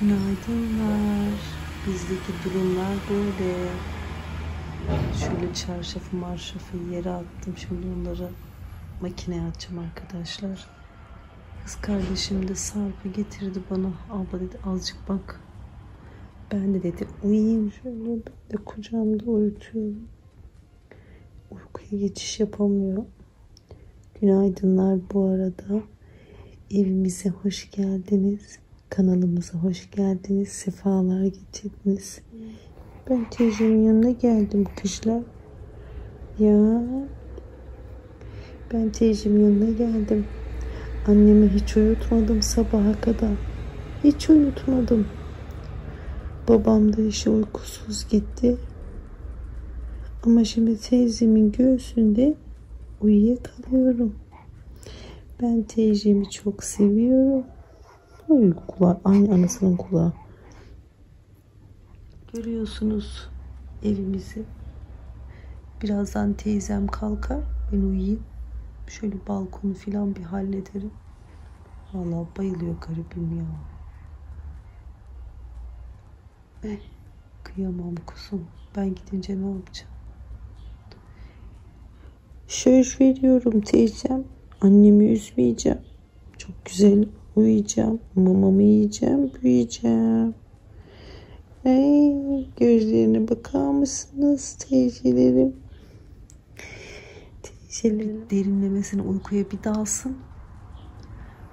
Günaydınlar. Bizdeki durumlar böyle. Şöyle çarşafı marşafı yere attım. Şimdi onları makineye atacağım arkadaşlar. Kız kardeşim de Sarp'ı getirdi bana. Abla dedi azıcık bak. Ben de dedi uyuyayım şöyle. Ben de kucağımda uyutuyorum. Uykuya geçiş yapamıyor. Günaydınlar bu arada. Evimize hoş geldiniz. Kanalımıza hoş geldiniz. Sefalar getirdiniz. Ben teyzemin yanına geldim kışlar. Ya. Ben teyzemin yanına geldim. Annemi hiç uyutmadım sabaha kadar. Hiç uyutmadım. Babam da işe uykusuz gitti. Ama şimdi teyzemin göğsünde uyuyakalıyorum. Ben teyzemi çok seviyorum. Oy kulağı aynı anasının kulağı. Görüyorsunuz evimizi. Birazdan teyzem kalkar. Ben uyuyayım. Şöyle balkonu filan bir hallederim. Vallahi bayılıyor garibim ya. Eh, kıyamam kuzum. Ben gidince ne yapacağım? Söz veriyorum teyzem. Annemi üzmeyeceğim. Çok güzel uyuyacağım. Mamamı yiyeceğim, büyüyeceğim. Ay, gözlerine bakar mısınız teyzelerim? Teyzelerim derinlemesine uykuya bir dalsın.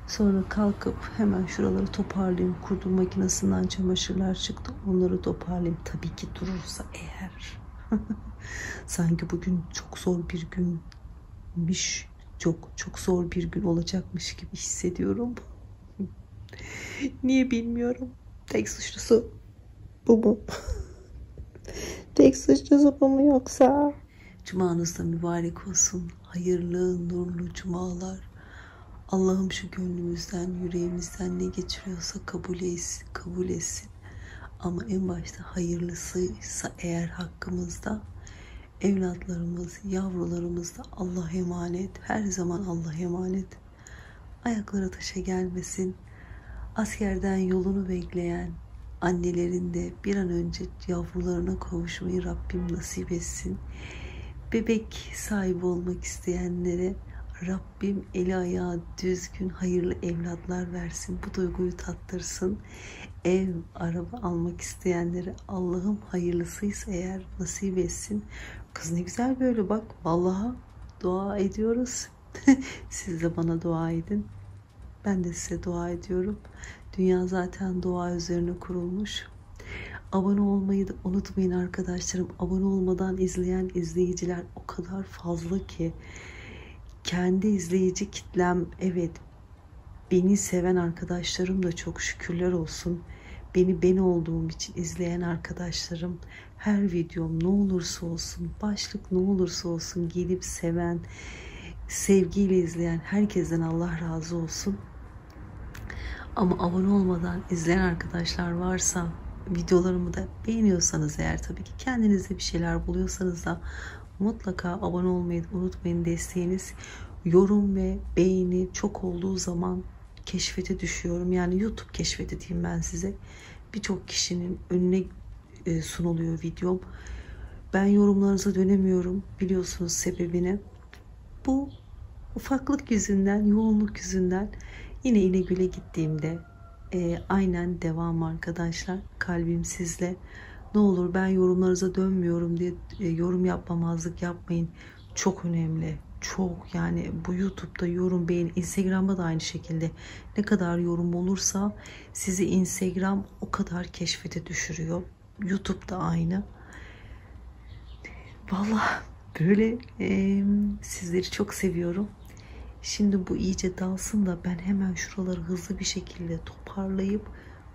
Sonra kalkıp hemen şuraları toparlayayım. Kurdu makinesinden çamaşırlar çıktı. Onları toparlayayım. Tabii ki durursa eğer. Sanki bugün çok zor bir günmüş. Çok çok zor bir gün olacakmış gibi hissediyorum. Niye bilmiyorum. Tek suçlusu bu mu? Tek suçlusu bu mu yoksa? Cumanız da mübarek olsun. Hayırlı, nurlu cumalar. Allah'ım şu gönlümüzden, yüreğimizden ne geçiriyorsa kabul etsin, kabul etsin. Ama en başta hayırlısıysa eğer hakkımızda evlatlarımız, yavrularımız da Allah emanet. Her zaman Allah emanet. Ayakları taşa gelmesin. Askerden yolunu bekleyen annelerin de bir an önce yavrularına kavuşmayı Rabbim nasip etsin. Bebek sahibi olmak isteyenlere Rabbim eli ayağı düzgün hayırlı evlatlar versin. Bu duyguyu tattırsın. Ev, araba almak isteyenlere Allah'ım hayırlısıysa eğer nasip etsin. Kız ne güzel böyle bak. Vallahi dua ediyoruz. Siz de bana dua edin. Ben de size dua ediyorum. Dünya zaten dua üzerine kurulmuş. Abone olmayı da unutmayın arkadaşlarım. Abone olmadan izleyen izleyiciler o kadar fazla ki kendi izleyici kitlem evet beni seven arkadaşlarım da çok şükürler olsun. Beni ben olduğum için izleyen arkadaşlarım her videom ne olursa olsun başlık ne olursa olsun gelip seven sevgiyle izleyen herkesten Allah razı olsun. Ama abone olmadan izleyen arkadaşlar varsa videolarımı da beğeniyorsanız eğer tabii ki kendinizde bir şeyler buluyorsanız da mutlaka abone olmayı unutmayın. Desteğiniz yorum ve beğeni çok olduğu zaman keşfete düşüyorum. Yani YouTube keşfeti diyeyim ben size. Birçok kişinin önüne e, sunuluyor videom. Ben yorumlarınıza dönemiyorum. Biliyorsunuz sebebini. Bu ufaklık yüzünden, yoğunluk yüzünden yine İnegül'e gittiğimde e, aynen devam arkadaşlar. Kalbim sizle. Ne olur ben yorumlarınıza dönmüyorum diye e, yorum yapmamazlık yapmayın. Çok önemli. Çok yani bu YouTube'da yorum beğen, Instagram'da da aynı şekilde. Ne kadar yorum olursa sizi Instagram o kadar keşfete düşürüyor. YouTube'da aynı. Vallahi böyle e, sizleri çok seviyorum. Şimdi bu iyice dalsın da ben hemen şuraları hızlı bir şekilde toparlayıp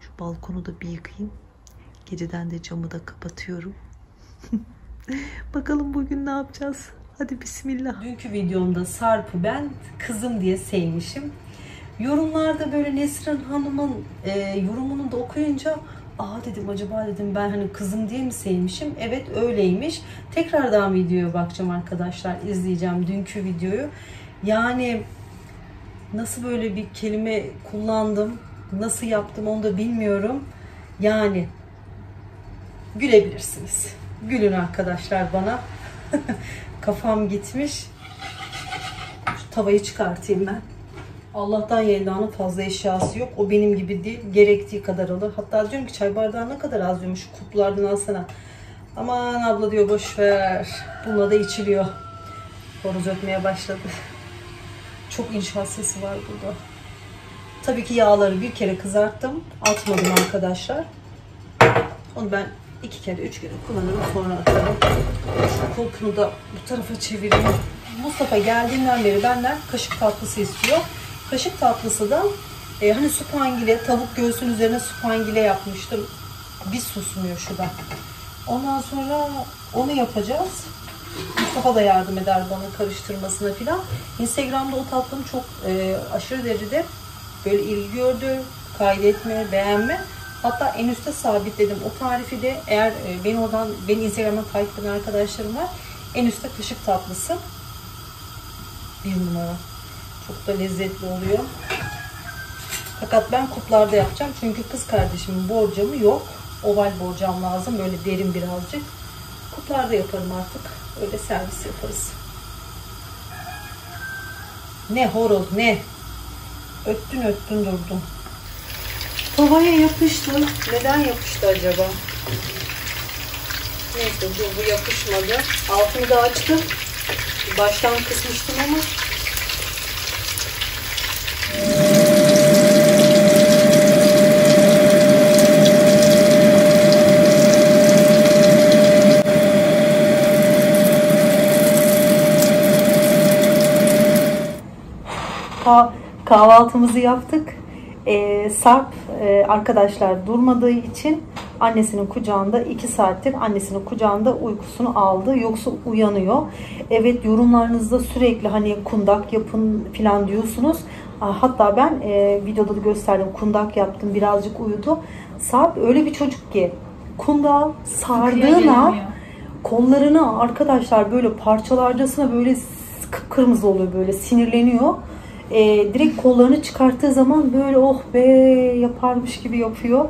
şu balkonu da bir yıkayayım. Geceden de camı da kapatıyorum. Bakalım bugün ne yapacağız? Hadi bismillah. Dünkü videomda Sarp'ı ben kızım diye sevmişim. Yorumlarda böyle Nesrin Hanım'ın e, yorumunu da okuyunca aa dedim acaba dedim ben hani kızım diye mi sevmişim? Evet öyleymiş. Tekrardan videoya bakacağım arkadaşlar. izleyeceğim dünkü videoyu. Yani nasıl böyle bir kelime kullandım Nasıl yaptım onu da bilmiyorum. Yani gülebilirsiniz. Gülün arkadaşlar bana. Kafam gitmiş. Şu tavayı çıkartayım ben. Allah'tan Yelda'nın fazla eşyası yok. O benim gibi değil. Gerektiği kadar alır. Hatta diyorum ki çay bardağı ne kadar az diyormuş. Kutulardan alsana. Aman abla diyor boş ver. Bununla da içiliyor. Horoz ötmeye başladı. Çok inşaat sesi var burada. Tabii ki yağları bir kere kızarttım. Atmadım arkadaşlar. Onu ben iki kere, üç kere kullanırım sonra atarım. Şu kulpunu da bu tarafa çevireyim. Mustafa geldiğinden beri benden kaşık tatlısı istiyor. Kaşık tatlısı da e, hani supangile, tavuk göğsünün üzerine supangile yapmıştım. Bir susmuyor şu da. Ondan sonra onu yapacağız. Mustafa da yardım eder bana karıştırmasına filan. Instagram'da o tatlım çok e, aşırı derecede böyle ilgi gördü, kaydetme, beğenme. Hatta en üstte sabitledim. O tarifi de eğer e, beni oradan, beni Instagram'dan takip eden arkadaşlarım var. En üstte kaşık tatlısı. Bir numara. Çok da lezzetli oluyor. Fakat ben kuplarda yapacağım. Çünkü kız kardeşimin borcamı yok. Oval borcam lazım. Böyle derin birazcık. Kuplarda yaparım artık. Öyle servis yaparız. Ne horoz ne. Öttün öttün durdun. Tavaya yapıştı. Neden yapıştı acaba? Neyse dur bu yapışmadı. Altını da açtım. Baştan kısmıştım ama kahvaltımızı yaptık. Ee, Sarp e, arkadaşlar durmadığı için annesinin kucağında 2 saattir annesinin kucağında uykusunu aldı. Yoksa uyanıyor. Evet yorumlarınızda sürekli hani kundak yapın falan diyorsunuz. Hatta ben e, videoda da gösterdim kundak yaptım birazcık uyudu. Sarp öyle bir çocuk ki kundağı sardığına kollarını arkadaşlar böyle parçalarcasına böyle kıpkırmızı oluyor böyle sinirleniyor e, direkt kollarını çıkarttığı zaman böyle oh be yaparmış gibi yapıyor.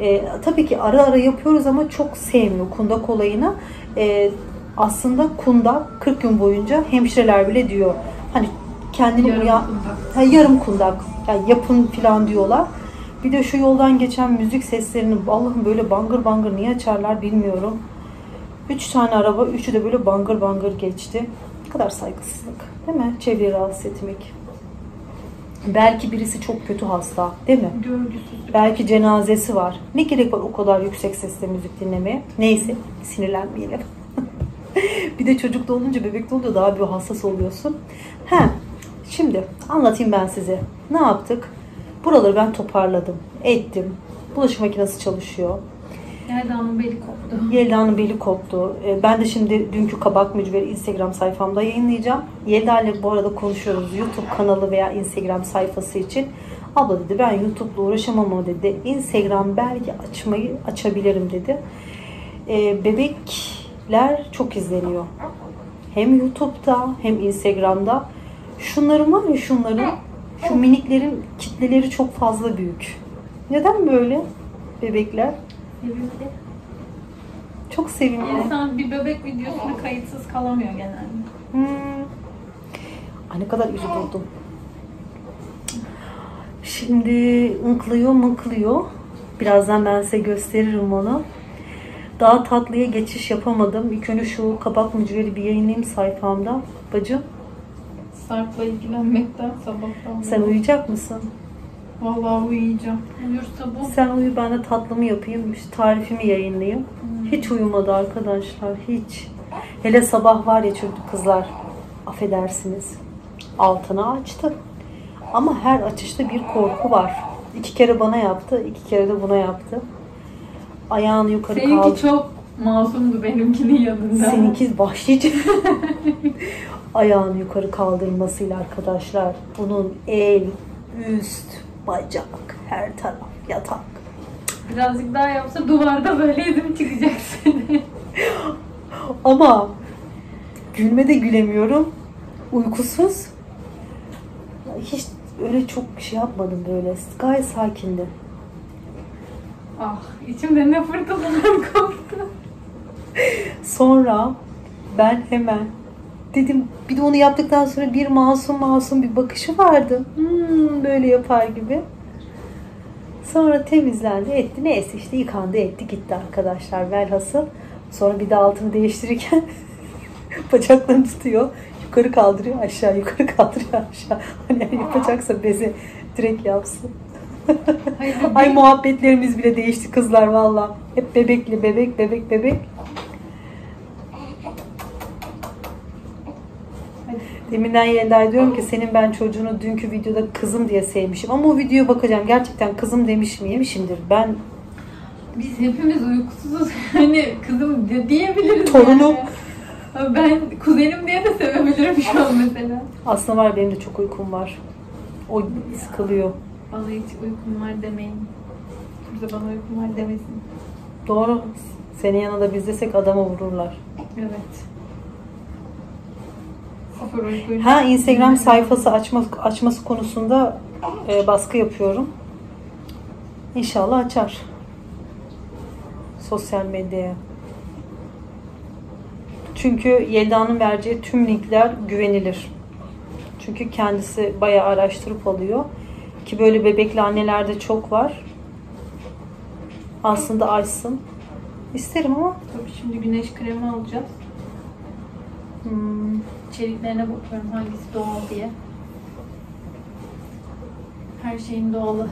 E, tabii ki ara ara yapıyoruz ama çok sevmiyor kundak olayını. E, aslında kundak 40 gün boyunca hemşireler bile diyor. Hani kendini yarım uyan, kundak. Ha, yarım kundak yani yapın falan diyorlar. Bir de şu yoldan geçen müzik seslerini Allah'ım böyle bangır bangır niye açarlar bilmiyorum. Üç tane araba, üçü de böyle bangır bangır geçti. Ne kadar saygısızlık değil mi? Çevreyi rahatsız etmek. Belki birisi çok kötü hasta değil mi? Görgüsüz. Belki cenazesi var. Ne gerek var o kadar yüksek sesle müzik dinlemeye? Neyse sinirlenmeyelim. bir de çocukta olunca bebekte oluyor daha bir hassas oluyorsun. He, şimdi anlatayım ben size. Ne yaptık? Buraları ben toparladım, ettim. Bulaşık makinesi çalışıyor. Yelda'nın beli koptu. Yelda'nın beli koptu. Ee, ben de şimdi dünkü kabak mücveri Instagram sayfamda yayınlayacağım. Yelda ile bu arada konuşuyoruz YouTube kanalı veya Instagram sayfası için. Abla dedi ben YouTube'la uğraşamam ama dedi. Instagram belki açmayı açabilirim dedi. Ee, bebekler çok izleniyor. Hem YouTube'da hem Instagram'da. Şunların var ya şunların şu miniklerin kitleleri çok fazla büyük. Neden böyle bebekler? Sevimli. Çok sevimli. İnsan bir bebek videosuna kayıtsız kalamıyor genelde. Hmm. Ay ne kadar üzü buldum. Şimdi ınklıyor mınklıyor. Birazdan ben size gösteririm onu. Daha tatlıya geçiş yapamadım. İlk önce şu kabak mücveri bir yayınlayayım sayfamda. Bacım. Sarp'la ilgilenmekten sabahtan. Sen uyuyacak mısın? Vallahi uyuyacağım. Uyursa bu. Sen uyu ben de tatlımı yapayım. İşte tarifimi yayınlayayım. Hmm. Hiç uyumadı arkadaşlar. Hiç. Hele sabah var ya çocuk kızlar. Affedersiniz. Altını açtı. Ama her açışta bir korku var. İki kere bana yaptı. iki kere de buna yaptı. Ayağını yukarı Seninki kaldı. Seninki çok masumdu benimkinin yanında. Seninki vahşice. Ayağını yukarı kaldırmasıyla arkadaşlar. Bunun el, üst, bacak, her taraf, yatak. Birazcık daha yapsa duvarda böyle izim çıkacak seni. Ama gülme de gülemiyorum. Uykusuz. Hiç öyle çok şey yapmadım böyle. Gayet sakindi. Ah içimde ne fırtınalar koptu. Sonra ben hemen dedim bir de onu yaptıktan sonra bir masum masum bir bakışı vardı. Hmm, böyle yapar gibi. Sonra temizlendi etti. Neyse işte yıkandı etti gitti arkadaşlar velhasıl. Sonra bir de altını değiştirirken bacaklarını tutuyor. Yukarı kaldırıyor aşağı yukarı kaldırıyor aşağı. Hani yapacaksa bezi direkt yapsın. Hayır, Ay muhabbetlerimiz bile değişti kızlar valla. Hep bebekli bebek bebek bebek. Deminden Yelda diyorum ki senin ben çocuğunu dünkü videoda kızım diye sevmişim. Ama o videoya bakacağım. Gerçekten kızım demiş mi yemişimdir. Ben Biz hepimiz uykusuzuz. Hani kızım de diyebiliriz. Torunum. Yani. Ben kuzenim diye de sevebilirim şu an mesela. aslında var benim de çok uykum var. O sıkılıyor. Bana hiç uykum var demeyin. Kimse bana uykum var demesin. Doğru. Senin yanında biz desek adama vururlar. Evet. Ha Instagram sayfası açma, açması konusunda e, baskı yapıyorum. İnşallah açar. Sosyal medyaya. Çünkü Yelda'nın vereceği tüm linkler güvenilir. Çünkü kendisi bayağı araştırıp alıyor. Ki böyle bebekli annelerde çok var. Aslında açsın. İsterim ama Tabii şimdi güneş kremi alacağız. Hmm, İçeriklerine bakıyorum hangisi doğal diye. Her şeyin doğalı.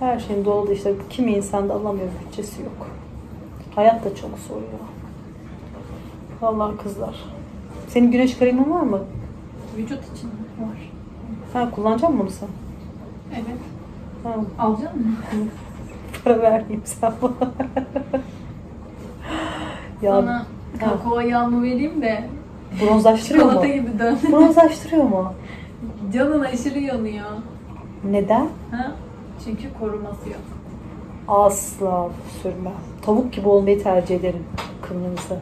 Her şeyin dolu işte kimi insan da alamıyor bütçesi yok. Hayat da çok zor ya. Vallahi kızlar. Senin güneş kremin var mı? Vücut için var. Ha kullanacak mısın bunu sen? Evet. Ha, Alacak mısın? para vermeyeyim sen bana. ya Sana kakao yağımı vereyim de bronzlaştırıyor mu? çikolata gibi dön. Bronzlaştırıyor mu? Canın aşırı yanıyor. Neden? Ha? Çünkü koruması yok. Asla sürmem. Tavuk gibi olmayı tercih ederim kırmızı.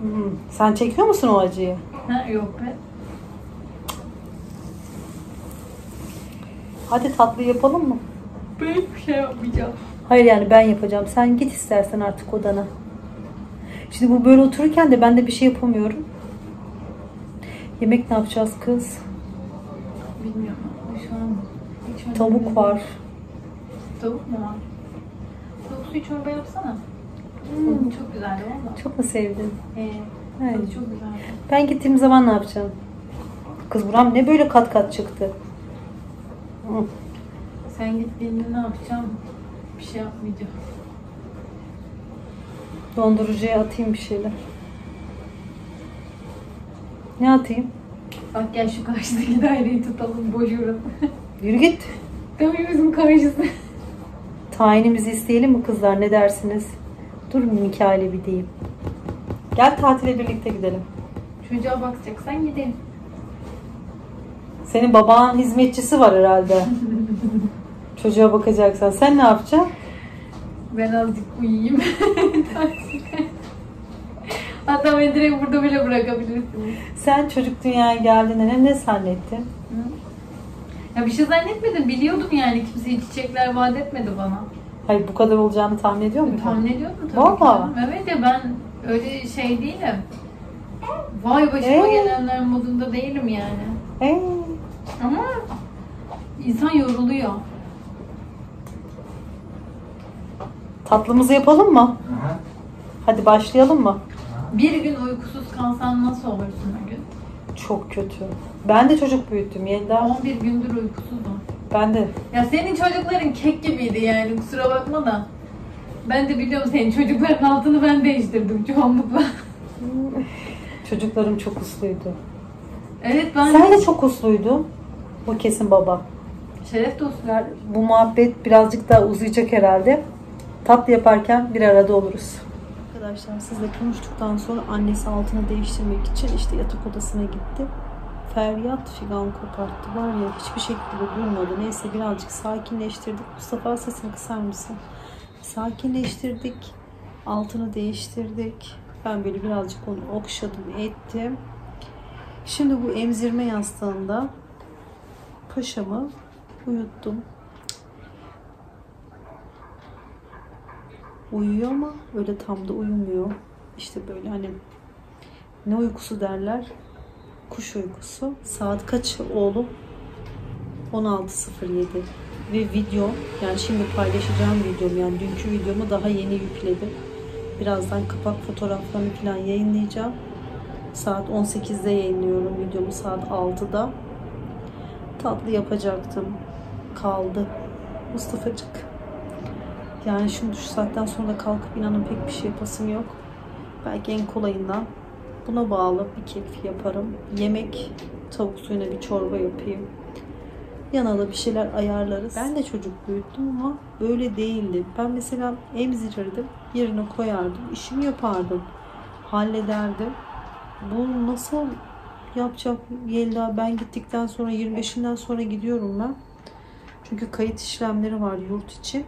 Hmm. Sen çekiyor musun o acıyı? Ha yok be. Hadi tatlı yapalım mı? Ben hiçbir şey yapmayacağım. Hayır yani ben yapacağım. Sen git istersen artık odana. Şimdi bu böyle otururken de ben de bir şey yapamıyorum. Yemek ne yapacağız kız? Bilmiyorum. Şu an hiç Tavuk var. Tavuk mu var? Tavuk suyu çorba yapsana. Hmm, çok güzeldi valla. Çok mu sevdin? Ee, tadı çok güzeldi. Ben gittiğim zaman ne yapacağım? Kız buram ne böyle kat kat çıktı? Sen gittiğinde ne yapacağım? Bir şey yapmayacağım. Dondurucuya atayım bir şeyler. Ne atayım? Bak gel şu karşıdaki daireyi tutalım boş orası. Yürü git. Bizim karşısı. Tayinimizi isteyelim mi kızlar? Ne dersiniz? Dur Mikail'e bir diyeyim. Gel tatile birlikte gidelim. Çocuğa bakacaksan gidelim. Senin babanın hizmetçisi var herhalde. Çocuğa bakacaksan. Sen ne yapacaksın? Ben azıcık uyuyayım. Hatta beni direkt burada bile bırakabilirsiniz. Sen çocuk dünyaya geldiğinde ne, ne zannettin? Hı? Ya bir şey zannetmedim. Biliyordum yani. Kimse çiçekler vaat etmedi bana. Hayır bu kadar olacağını tahmin ediyor muydun? Tahmin ediyordum tabii Valla. ki. Evet ya ben öyle şey değilim. Vay başıma Ee? gelenler modunda değilim yani. Hey. Ama insan yoruluyor. Tatlımızı yapalım mı? Hadi başlayalım mı? Bir gün uykusuz kalsan nasıl olursun o gün? Çok kötü. Ben de çocuk büyüttüm Yelda. 11 gündür uykusuzum. Ben de. Ya senin çocukların kek gibiydi yani kusura bakma da. Ben de biliyorum senin çocukların altını ben değiştirdim çoğunlukla. Çocuklarım çok usluydu. Evet ben Sen de çok usluydun. O kesin baba. şeref dostum. Yani bu muhabbet birazcık daha uzayacak herhalde. Tatlı yaparken bir arada oluruz. Arkadaşlar sizle konuştuktan sonra annesi altını değiştirmek için işte yatak odasına gitti. Feryat figan koparttı var ya hiçbir şekilde durmadı. Neyse birazcık sakinleştirdik. Mustafa sesini kısar mısın? Sakinleştirdik. Altını değiştirdik. Ben böyle birazcık onu okşadım ettim. Şimdi bu emzirme yastığında paşamı uyuttum. Uyuyor ama öyle tam da uyumuyor. İşte böyle hani ne uykusu derler? Kuş uykusu. Saat kaç oğlum? 16.07 ve video yani şimdi paylaşacağım videom yani dünkü videomu daha yeni yükledim. Birazdan kapak fotoğraflarını falan yayınlayacağım. Saat 18'de yayınlıyorum videomu saat 6'da. Tatlı yapacaktım. Kaldı. Mustafa'cık. Yani şimdi şu saatten sonra kalkıp inanın pek bir şey yapasım yok. Belki en kolayından buna bağlı bir keyif yaparım. Yemek, tavuk suyuna bir çorba yapayım. Yana da bir şeyler ayarlarız. Ben de çocuk büyüttüm ama böyle değildi. Ben mesela emzirirdim, yerine koyardım, işimi yapardım, hallederdim. Bu nasıl yapacak Yelda? Ben gittikten sonra 25'inden sonra gidiyorum ben. Çünkü kayıt işlemleri var yurt için.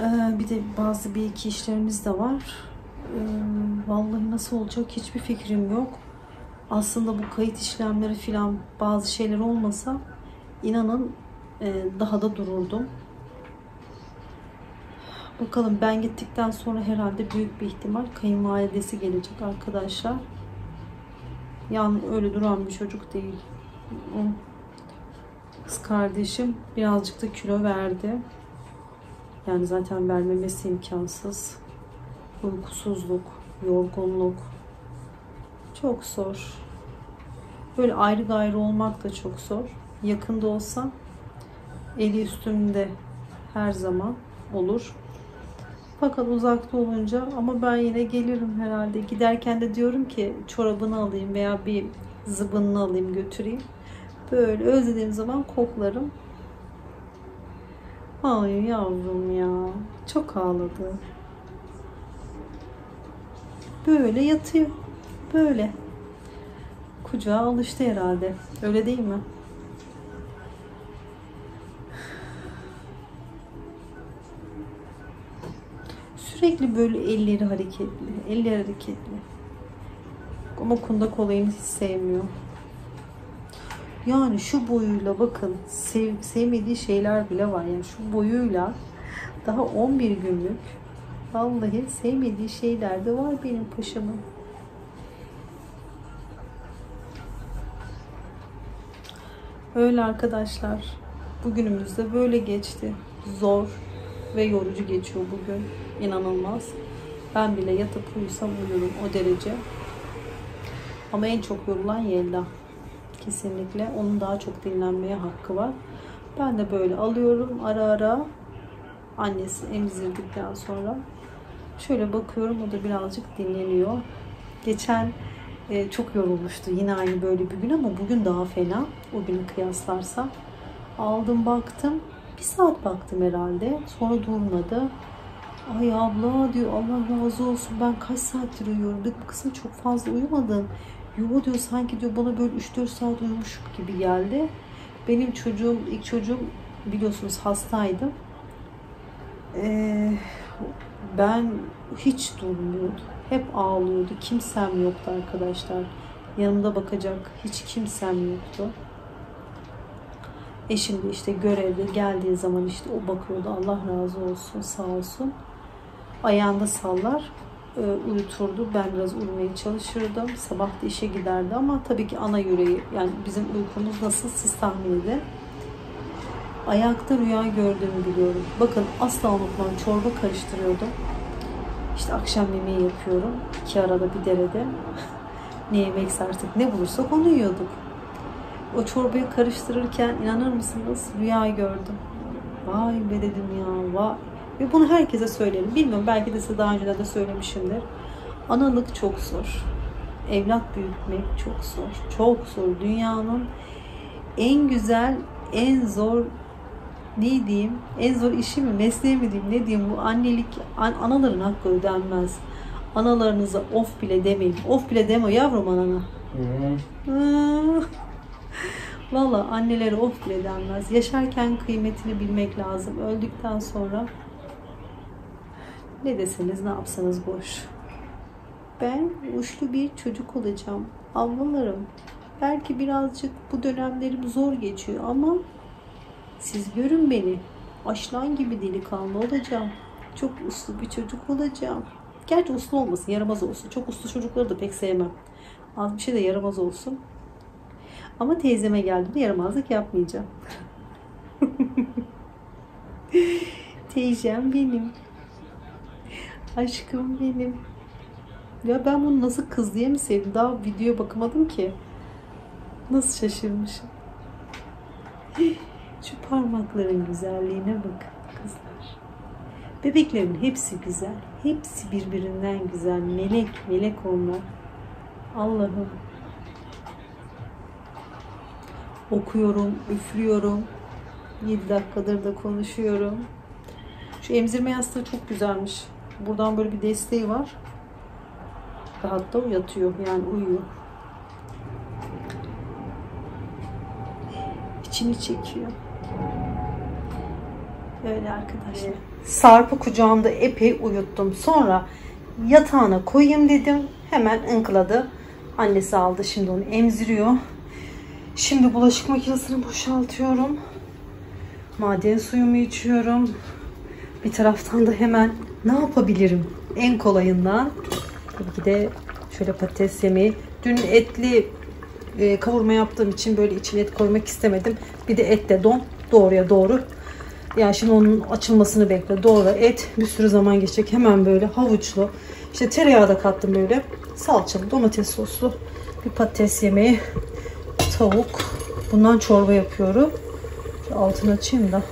Ee, bir de bazı bir iki işlerimiz de var. Ee, vallahi nasıl olacak hiçbir fikrim yok. Aslında bu kayıt işlemleri filan bazı şeyler olmasa inanın e, daha da dururdum. Bakalım ben gittikten sonra herhalde büyük bir ihtimal kayınvalidesi gelecek arkadaşlar. Yani öyle duran bir çocuk değil. Kız kardeşim birazcık da kilo verdi. Yani zaten vermemesi imkansız. Uykusuzluk, yorgunluk. Çok zor. Böyle ayrı gayrı olmak da çok zor. Yakında olsa eli üstünde her zaman olur. Fakat uzakta olunca ama ben yine gelirim herhalde. Giderken de diyorum ki çorabını alayım veya bir zıbınını alayım götüreyim. Böyle özlediğim zaman koklarım. Ay yavrum ya. Çok ağladı. Böyle yatıyor. Böyle. Kucağa alıştı herhalde. Öyle değil mi? Sürekli böyle elleri hareketli. Elleri hareketli. Ama kundak olayını hiç sevmiyor. Yani şu boyuyla bakın sev, sevmediği şeyler bile var. Yani şu boyuyla daha 11 günlük vallahi sevmediği şeyler de var benim paşamın. Öyle arkadaşlar. Bugünümüzde böyle geçti. Zor ve yorucu geçiyor bugün. İnanılmaz. Ben bile yatıp uyusam uyurum o derece. Ama en çok yorulan Yelda. Kesinlikle. Onun daha çok dinlenmeye hakkı var. Ben de böyle alıyorum ara ara. Annesi emzirdikten sonra. Şöyle bakıyorum o da birazcık dinleniyor. Geçen e, çok yorulmuştu. Yine aynı böyle bir gün ama bugün daha fena. O günü kıyaslarsa. Aldım baktım. Bir saat baktım herhalde. Sonra durmadı. Ay abla diyor Allah razı olsun ben kaç saattir uyuyorum. Dedim kızım çok fazla uyumadın. Yo diyor sanki diyor bana böyle 3-4 saat uyumuş gibi geldi. Benim çocuğum, ilk çocuğum biliyorsunuz hastaydı. Ee, ben hiç durmuyordu. Hep ağlıyordu. Kimsem yoktu arkadaşlar. Yanımda bakacak hiç kimsem yoktu. Eşim de işte görevde geldiği zaman işte o bakıyordu. Allah razı olsun sağ olsun. Ayağında sallar e, uyuturdu. Ben biraz uyumaya çalışırdım. Sabah da işe giderdi ama tabii ki ana yüreği yani bizim uykumuz nasıl siz tahmin edin. Ayakta rüya gördüğümü biliyorum. Bakın asla unutmam çorba karıştırıyordum. İşte akşam yemeği yapıyorum. İki arada bir derede. ne yemekse artık ne bulursak onu yiyorduk. O çorbayı karıştırırken inanır mısınız rüya gördüm. Vay be dedim ya vay. Ve bunu herkese söylerim. Bilmiyorum belki de size daha önce de söylemişimdir. Analık çok zor. Evlat büyütmek çok zor. Çok zor. Dünyanın en güzel, en zor ne diyeyim? En zor işi mi, mesleği mi diyeyim, ne diyeyim? Bu annelik, an, anaların hakkı ödenmez. Analarınıza of bile demeyin. Of bile deme yavrum anana. Valla annelere of bile denmez. Yaşarken kıymetini bilmek lazım. Öldükten sonra ne deseniz ne yapsanız boş. Ben uçlu bir çocuk olacağım. Ablalarım Belki birazcık bu dönemlerim zor geçiyor ama siz görün beni. Aşlan gibi delikanlı olacağım. Çok uslu bir çocuk olacağım. Gerçi uslu olmasın, yaramaz olsun. Çok uslu çocukları da pek sevmem. Az bir şey de yaramaz olsun. Ama teyzeme geldiğinde yaramazlık yapmayacağım. Teyzem benim. Aşkım benim. Ya ben bunu nasıl kız diye mi sevdim? Daha videoya bakamadım ki. Nasıl şaşırmışım. Şu parmakların güzelliğine bak kızlar. Bebeklerin hepsi güzel. Hepsi birbirinden güzel. Melek, melek onlar. Allah'ım. Okuyorum, üflüyorum. 7 dakikadır da konuşuyorum. Şu emzirme yastığı çok güzelmiş. Buradan böyle bir desteği var. Rahat da yatıyor yani uyuyor. İçini çekiyor. Öyle arkadaşlar. Sarp'ı kucağımda epey uyuttum. Sonra yatağına koyayım dedim. Hemen ınkıladı. Annesi aldı şimdi onu emziriyor. Şimdi bulaşık makinesini boşaltıyorum. Maden suyumu içiyorum. Bir taraftan da hemen ne yapabilirim? En kolayından tabii ki de şöyle patates yemeği. Dün etli e, kavurma yaptığım için böyle içine et koymak istemedim. Bir de et de don. Doğruya doğru. Yani şimdi onun açılmasını bekle. Doğru et. Bir sürü zaman geçecek. Hemen böyle havuçlu. İşte tereyağı da kattım böyle. Salçalı, domates soslu bir patates yemeği. Tavuk. Bundan çorba yapıyorum. Şu altını açayım da.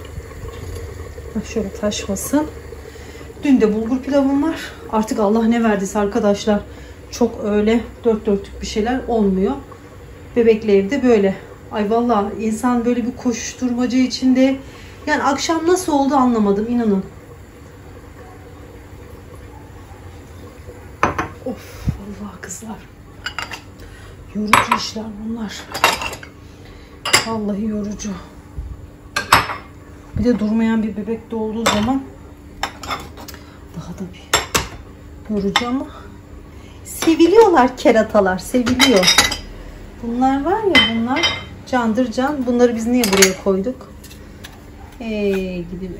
Şöyle taşmasın. Dün de bulgur pilavım var. Artık Allah ne verdiyse arkadaşlar. Çok öyle dört dörtlük bir şeyler olmuyor. Bebekli evde böyle. Ay vallahi insan böyle bir koşuşturmaca içinde. Yani akşam nasıl oldu anlamadım inanın. Of Allah kızlar. Yorucu işler bunlar. Vallahi yorucu. Bir de durmayan bir bebek de olduğu zaman daha da bir yorucu ama seviliyorlar keratalar. Seviliyor. Bunlar var ya bunlar candır can. Bunları biz niye buraya koyduk? Hey gidin.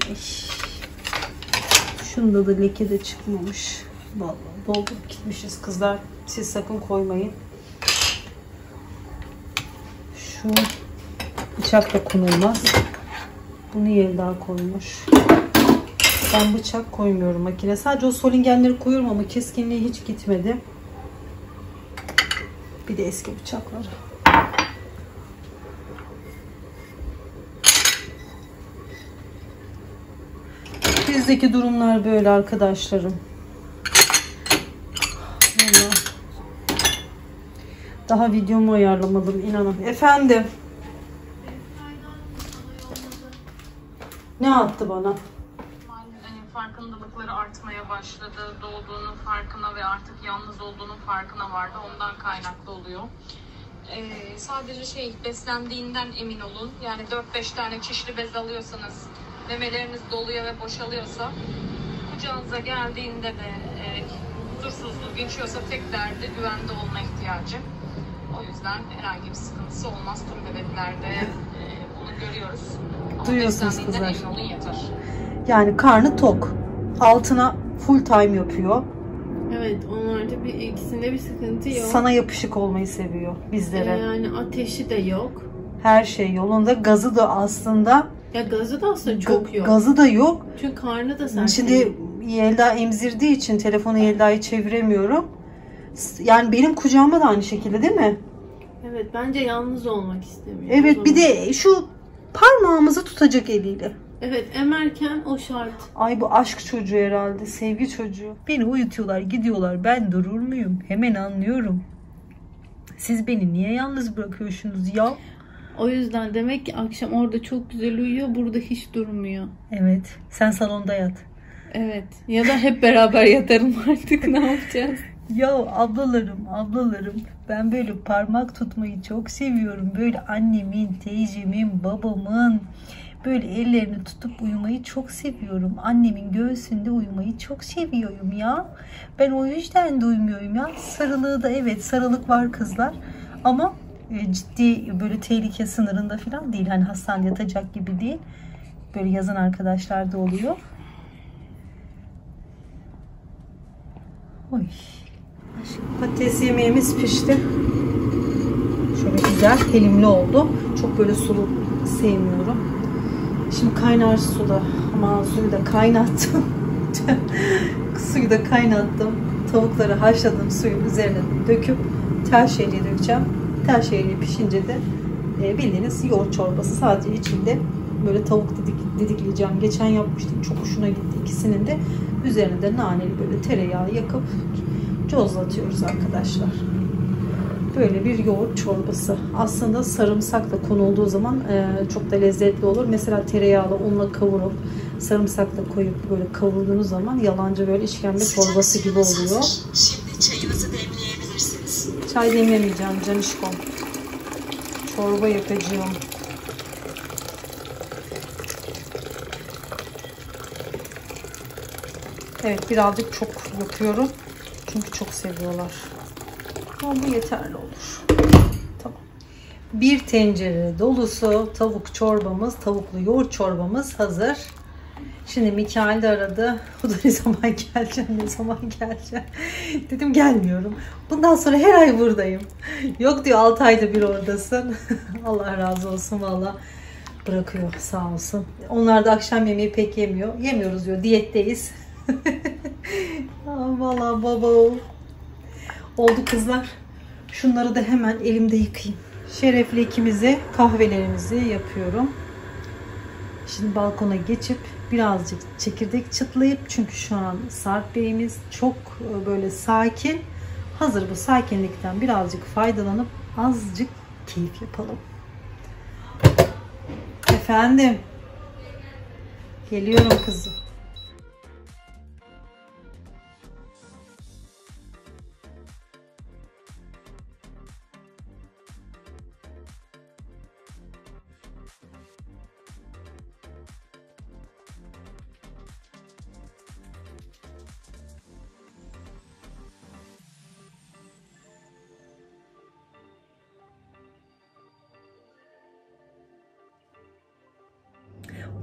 Şunda da leke de çıkmamış. Vallahi doldurup gitmişiz kızlar. Siz sakın koymayın. Şu bıçak da konulmaz. Bunu yer daha koymuş. Ben bıçak koymuyorum makine. Sadece o solingenleri koyuyorum ama keskinliği hiç gitmedi. Bir de eski bıçakları. Bizdeki durumlar böyle arkadaşlarım. Daha videomu ayarlamadım inanın. Efendim. Ne attı bana? Hani farkındalıkları artmaya başladı. Doğduğunun farkına ve artık yalnız olduğunun farkına vardı. Ondan kaynaklı oluyor. Ee, sadece şey beslendiğinden emin olun. Yani 4-5 tane çişli bez alıyorsanız memeleriniz doluyor ve boşalıyorsa kucağınıza geldiğinde de e, huzursuzluğu geçiyorsa tek derdi güvende olma ihtiyacı. O yüzden herhangi bir sıkıntısı olmaz. Tüm bebeklerde e, bunu görüyoruz. Duyuyorsunuz kızlar. Yani karnı tok. Altına full time yapıyor. Evet onlarda bir ikisinde bir sıkıntı yok. Sana yapışık olmayı seviyor bizlere. yani ateşi de yok. Her şey yolunda. Gazı da aslında Ya gazı da aslında çok yok. Gazı da yok. Çünkü karnı da sert. Şimdi Yelda emzirdiği için telefonu Yelda'yı çeviremiyorum. Yani benim kucağıma da aynı şekilde değil mi? Evet bence yalnız olmak istemiyor. Evet bir de şu parmağımızı tutacak eliyle. Evet emerken o şart. Ay bu aşk çocuğu herhalde, sevgi çocuğu. Beni uyutuyorlar, gidiyorlar. Ben durur muyum? Hemen anlıyorum. Siz beni niye yalnız bırakıyorsunuz ya? O yüzden demek ki akşam orada çok güzel uyuyor, burada hiç durmuyor. Evet, sen salonda yat. Evet. Ya da hep beraber yatarım artık ne yapacağız? Ya ablalarım, ablalarım. Ben böyle parmak tutmayı çok seviyorum. Böyle annemin, teyzemin, babamın böyle ellerini tutup uyumayı çok seviyorum. Annemin göğsünde uyumayı çok seviyorum ya. Ben o yüzden de uyumuyorum ya. Sarılığı da evet sarılık var kızlar. Ama e, ciddi böyle tehlike sınırında falan değil. Hani hastanede yatacak gibi değil. Böyle yazan arkadaşlar da oluyor. Oy. Patates yemeğimiz pişti. Şöyle güzel telimli oldu. Çok böyle sulu sevmiyorum. Şimdi kaynar suda ama suyu da kaynattım. suyu da kaynattım. Tavukları haşladım suyun üzerine döküp tel şehriye dökeceğim. Tel şehriye pişince de e, bildiğiniz yoğurt çorbası sadece içinde böyle tavuk dedik, dedikleyeceğim. Geçen yapmıştım. Çok hoşuna gitti ikisinin de. Üzerine de naneli böyle tereyağı yakıp cozlatıyoruz arkadaşlar. Böyle bir yoğurt çorbası. Aslında sarımsak da konulduğu zaman e, çok da lezzetli olur. Mesela tereyağlı unla kavurup sarımsak da koyup böyle kavurduğunuz zaman yalancı böyle işkembe çorbası gibi oluyor. Şimdi çayınızı demleyebilirsiniz. Çay demlemeyeceğim canişkom. Çorba yapacağım. Evet birazcık çok yapıyorum. Çünkü çok seviyorlar. Ama bu yeterli olur. Tamam. Bir tencere dolusu tavuk çorbamız, tavuklu yoğurt çorbamız hazır. Şimdi Mikail de aradı. O da ne zaman geleceğim, ne zaman geleceğim. Dedim gelmiyorum. Bundan sonra her ay buradayım. Yok diyor 6 ayda bir oradasın. Allah razı olsun valla. Bırakıyor sağ olsun. Onlar da akşam yemeği pek yemiyor. Yemiyoruz diyor. Diyetteyiz. Valla baba. Oldu kızlar. Şunları da hemen elimde yıkayayım. Şerefli ikimize kahvelerimizi yapıyorum. Şimdi balkona geçip birazcık çekirdek çıtlayıp çünkü şu an Sarp Bey'imiz çok e, böyle sakin. Hazır bu sakinlikten birazcık faydalanıp azıcık keyif yapalım. Efendim. Geliyorum kızım.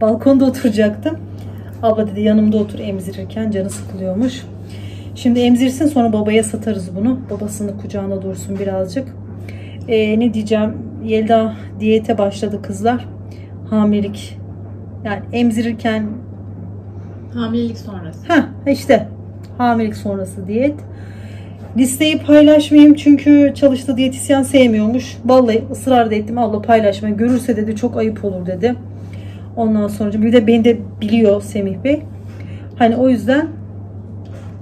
Balkonda oturacaktım. Abla dedi yanımda otur emzirirken canı sıkılıyormuş. Şimdi emzirsin sonra babaya satarız bunu. Babasını kucağına dursun birazcık. Ee, ne diyeceğim? Yelda diyete başladı kızlar. Hamilelik. Yani emzirirken Hamilelik sonrası. Ha işte hamilelik sonrası diyet. Listeyi paylaşmayayım çünkü çalıştığı diyetisyen sevmiyormuş. Vallahi ısrar da ettim abla paylaşma. Görürse dedi çok ayıp olur dedi. Ondan sonra bir de beni de biliyor Semih Bey. Hani o yüzden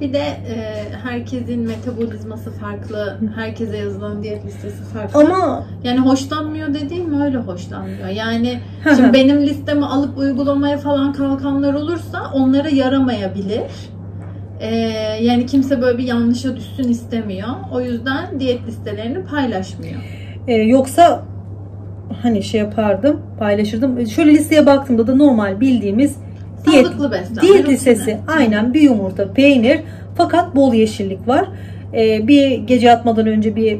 Bir de e, herkesin metabolizması farklı, herkese yazılan diyet listesi farklı. ama yani hoşlanmıyor dediğim öyle hoşlanmıyor. Yani şimdi benim listemi alıp uygulamaya falan kalkanlar olursa onlara yaramayabilir. E, yani kimse böyle bir yanlışa düşsün istemiyor. O yüzden diyet listelerini paylaşmıyor. e, yoksa hani şey yapardım paylaşırdım. Şöyle listeye baktığımda da normal bildiğimiz diyet, beslenme. diyet listesi aynen bir yumurta peynir fakat bol yeşillik var. E, bir gece yatmadan önce bir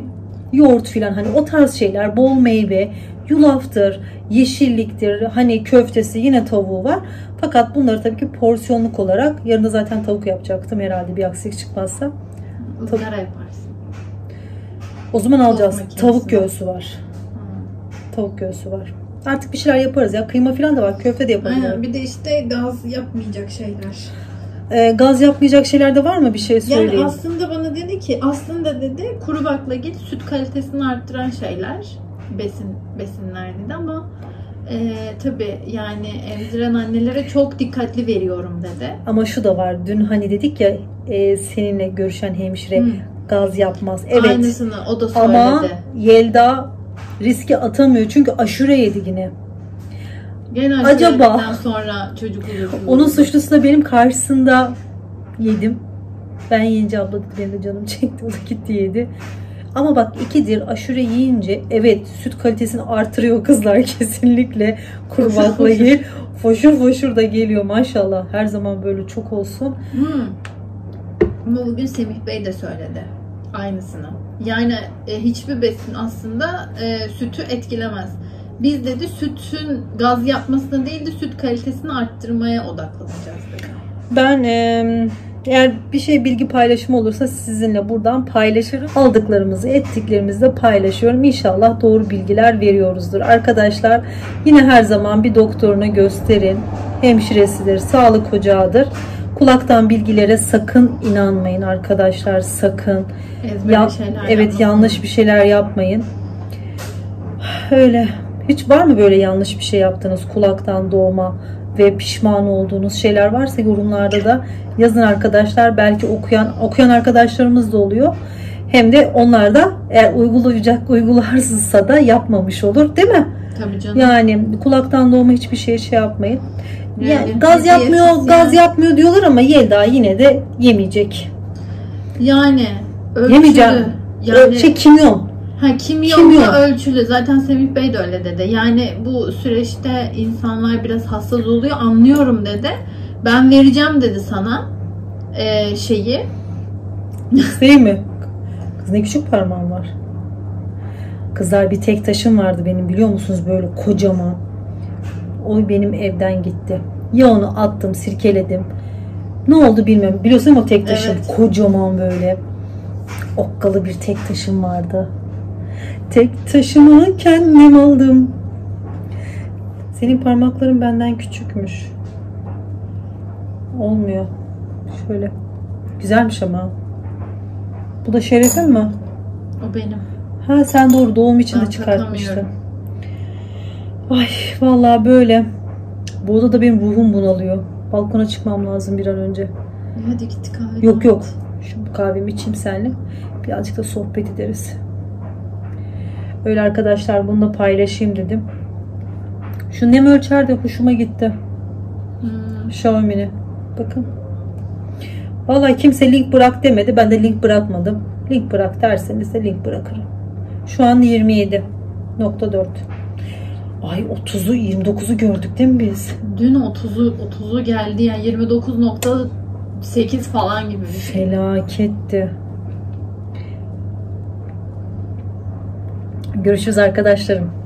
yoğurt filan hani o tarz şeyler bol meyve yulaftır, yeşilliktir, hani köftesi yine tavuğu var. Fakat bunları tabii ki porsiyonluk olarak yarın da zaten tavuk yapacaktım herhalde bir aksilik çıkmazsa. Izgara yaparsın. O zaman alacağız. Tavuk göğsü var. Tavuk göğsü var. Artık bir şeyler yaparız ya. Kıyma falan da var. Köfte de Aynen. yapabilirim. Bir de işte gaz yapmayacak şeyler. Ee, gaz yapmayacak şeyler de var mı? Bir şey Yani söyleyeyim. aslında bana dedi ki aslında dedi kuru baklagil süt kalitesini arttıran şeyler besin besinler dedi ama e, tabi yani emziren annelere çok dikkatli veriyorum dedi. Ama şu da var. Dün hani dedik ya e, seninle görüşen hemşire Hı. gaz yapmaz. Evet. Aynısını o da söyledi. Ama Yelda riske atamıyor. Çünkü aşure yedi yine. Gene Acaba- sonra çocuk. Onun suçlusu da benim karşısında yedim. Ben yiyince abla dedi benim de canım çekti. O da gitti yedi. Ama bak ikidir aşure yiyince evet süt kalitesini artırıyor kızlar kesinlikle. Kuru baklagil foşur foşur da geliyor maşallah. Her zaman böyle çok olsun. Hmm. Ama bugün Semih Bey de söyledi. Aynısını. Yani e, hiçbir besin aslında e, sütü etkilemez. Biz dedi sütün gaz yapmasına değil de süt kalitesini arttırmaya odaklanacağız dedi. Ben e, eğer bir şey bilgi paylaşımı olursa sizinle buradan paylaşırım. Aldıklarımızı, ettiklerimizi de paylaşıyorum. İnşallah doğru bilgiler veriyoruzdur. Arkadaşlar yine her zaman bir doktoruna gösterin. Hemşiresidir, sağlık ocağıdır. Kulaktan bilgilere sakın inanmayın arkadaşlar. Sakın. Ya, evet yapmasın. yanlış bir şeyler yapmayın. Öyle. Hiç var mı böyle yanlış bir şey yaptınız kulaktan doğma ve pişman olduğunuz şeyler varsa yorumlarda da yazın arkadaşlar. Belki okuyan okuyan arkadaşlarımız da oluyor. Hem de onlar da eğer uygulayacak uygularsızsa da yapmamış olur değil mi? Tabii canım. Yani kulaktan doğma hiçbir şey şey yapmayın. Yani, yani gaz yapmıyor, yani. gaz yapmıyor diyorlar ama Yelda yine de yemeyecek. Yani ölçülü. Yemeyeceğim. Yani, şey kimyon. Ha kimyon, kimyon. ölçülü. Zaten Semih Bey de öyle dedi. Yani bu süreçte insanlar biraz hassas oluyor. Anlıyorum dedi. Ben vereceğim dedi sana ee, şeyi. Değil mi? Kız ne küçük parmağım var. Kızlar bir tek taşım vardı benim biliyor musunuz böyle kocaman. O benim evden gitti. Ya onu attım, sirkeledim. Ne oldu bilmiyorum. Biliyorsun o tek taşım evet. kocaman böyle. Okkalı bir tek taşım vardı. Tek taşıma kendim aldım. Senin parmakların benden küçükmüş. Olmuyor. Şöyle. Güzelmiş ama. Bu da şerefin mi? O benim. Ha sen doğru doğum için de çıkartmıştın. Ay vallahi böyle. Bu odada benim ruhum bunalıyor. Balkona çıkmam lazım bir an önce. Hadi git kahve. Yok yok. Şu kahvemi içeyim seninle. Birazcık da sohbet ederiz. Öyle arkadaşlar bunu da paylaşayım dedim. Şu nem ölçer de hoşuma gitti. Hmm. Xiaomi'ni. Bakın. Vallahi kimse link bırak demedi. Ben de link bırakmadım. Link bırak derseniz de link bırakırım. Şu an 27.4. Ay 30'u 29'u gördük değil mi biz? Dün 30'u 30'u geldi yani 29.8 falan gibi bir şey. Felaketti. Görüşürüz arkadaşlarım.